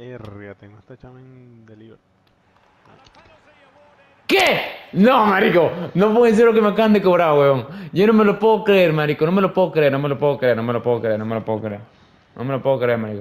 Erga, tengo esta chama en delivery. ¿Qué? No, marico, no puede ser lo que me acaban de cobrar, weón. Yo no me lo puedo creer, marico, no me lo puedo creer, no me lo puedo creer, no me lo puedo creer, no me lo puedo creer. No me lo puedo creer, marico.